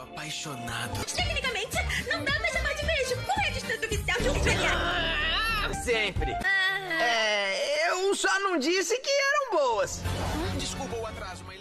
Estou apaixonado. Tecnicamente, não dá pra chamar de beijo. Qual é a distância oficial de um feriado? Ah, sempre. Ah, É, eu só não disse que eram boas. Desculpa o atraso, mas...